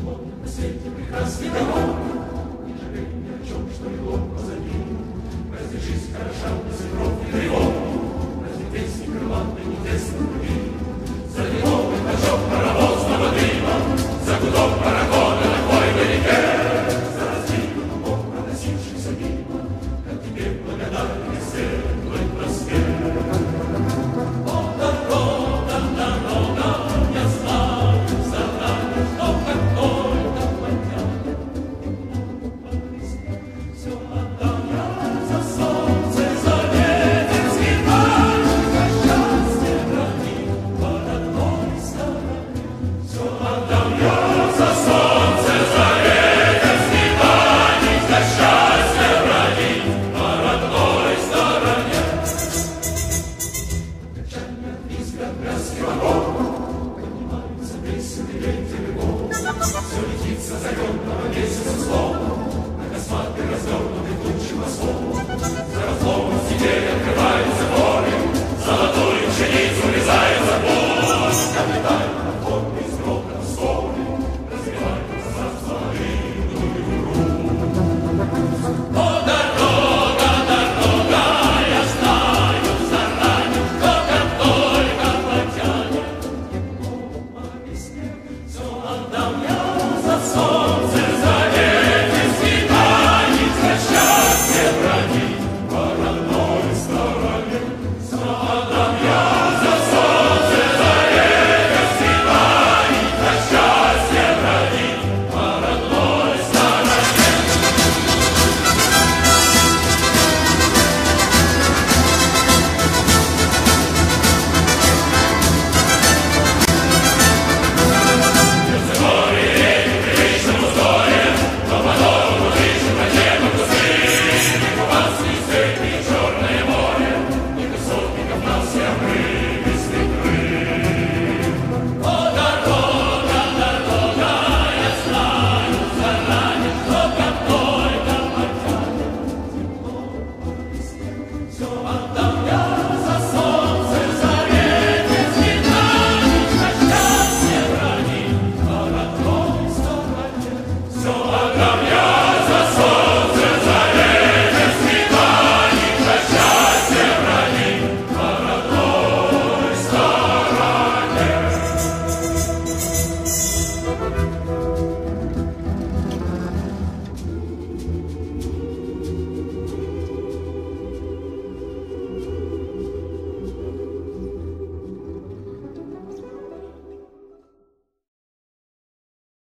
Ничего на свете прекрасней того, Не жалей ни о чем, что легло позади. Разве хороша без ветров и тревог?